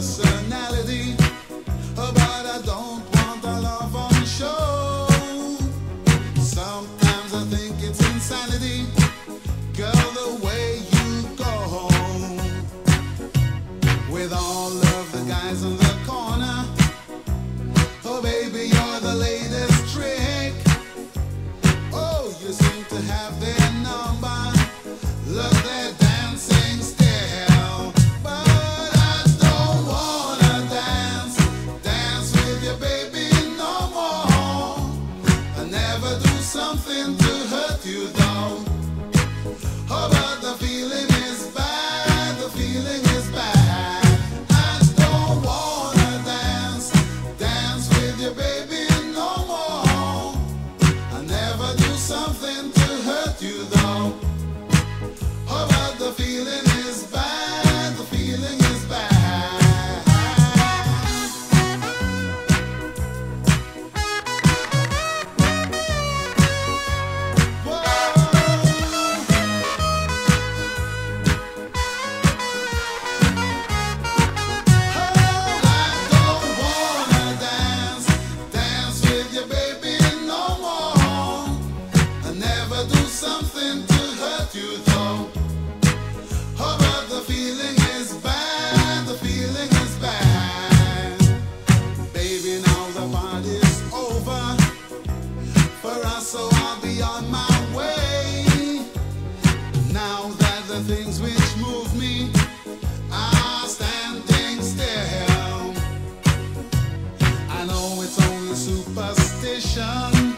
personality, but I don't want a love on show. Sometimes I think it's insanity, girl, the way you go with all of the guys the corner. Oh, baby, you're the latest trick. Oh, you seem to have something to hurt you. so I'll be on my way. Now that the things which move me are standing still, I know it's only superstition.